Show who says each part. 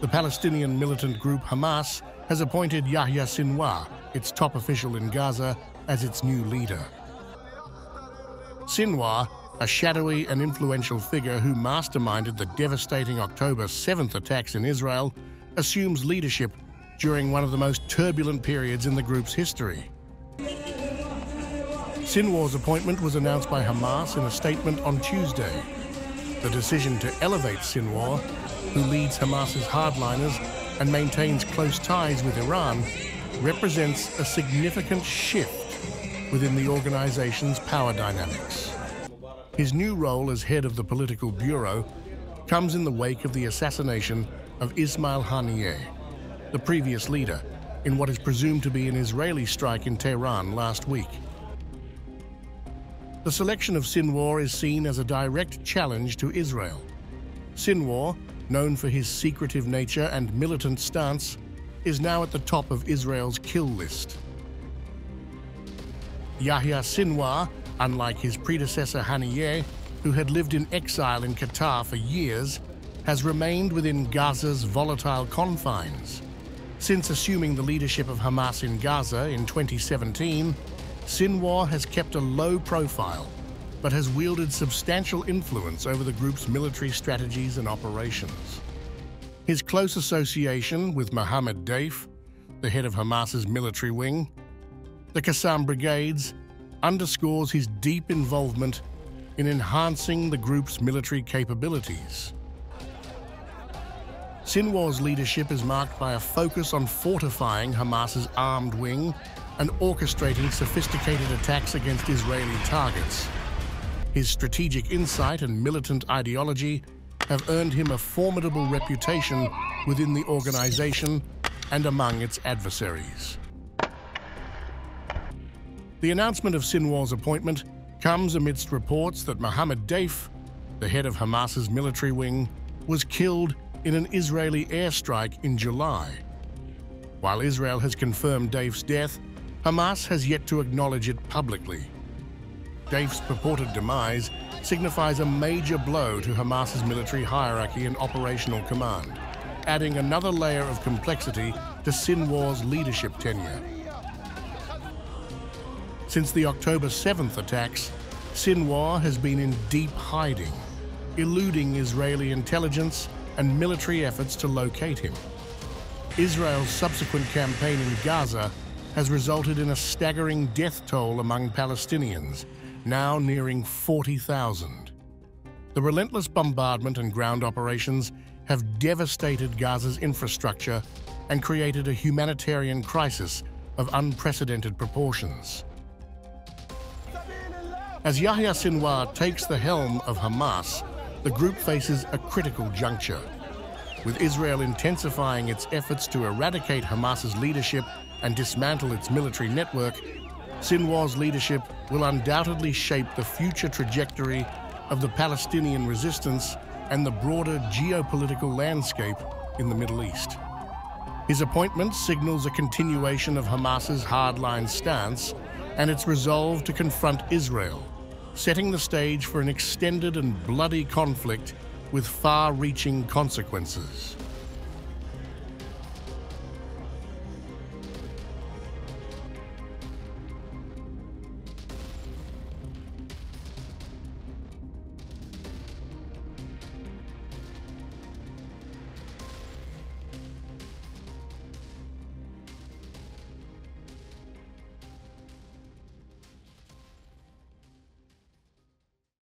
Speaker 1: the Palestinian militant group Hamas has appointed Yahya Sinwar, its top official in Gaza, as its new leader. Sinwar, a shadowy and influential figure who masterminded the devastating October 7th attacks in Israel, assumes leadership during one of the most turbulent periods in the group's history. Sinwar's appointment was announced by Hamas in a statement on Tuesday. The decision to elevate Sinwar, who leads Hamas's hardliners and maintains close ties with Iran, represents a significant shift within the organization's power dynamics. His new role as head of the political bureau comes in the wake of the assassination of Ismail Haniyeh, the previous leader, in what is presumed to be an Israeli strike in Tehran last week. The selection of Sinwar is seen as a direct challenge to Israel. Sinwar, known for his secretive nature and militant stance, is now at the top of Israel's kill list. Yahya Sinwar, unlike his predecessor Haniyeh, who had lived in exile in Qatar for years, has remained within Gaza's volatile confines. Since assuming the leadership of Hamas in Gaza in 2017, Sinwar has kept a low profile, but has wielded substantial influence over the group's military strategies and operations. His close association with Mohammed Deif, the head of Hamas's military wing, the Qassam Brigades, underscores his deep involvement in enhancing the group's military capabilities. Sinwar's leadership is marked by a focus on fortifying Hamas's armed wing and orchestrating sophisticated attacks against Israeli targets. His strategic insight and militant ideology have earned him a formidable reputation within the organization and among its adversaries. The announcement of Sinwar's appointment comes amidst reports that Mohammed Deif, the head of Hamas's military wing, was killed in an Israeli airstrike in July. While Israel has confirmed Deif's death, Hamas has yet to acknowledge it publicly. Deif's purported demise signifies a major blow to Hamas's military hierarchy and operational command, adding another layer of complexity to Sinwar's leadership tenure. Since the October 7th attacks, Sinwar has been in deep hiding, eluding Israeli intelligence and military efforts to locate him. Israel's subsequent campaign in Gaza has resulted in a staggering death toll among Palestinians, now nearing 40,000. The relentless bombardment and ground operations have devastated Gaza's infrastructure and created a humanitarian crisis of unprecedented proportions. As Yahya Sinwar takes the helm of Hamas, the group faces a critical juncture. With Israel intensifying its efforts to eradicate Hamas's leadership and dismantle its military network, Sinwar's leadership will undoubtedly shape the future trajectory of the Palestinian resistance and the broader geopolitical landscape in the Middle East. His appointment signals a continuation of Hamas's hardline stance and its resolve to confront Israel setting the stage for an extended and bloody conflict with far-reaching consequences.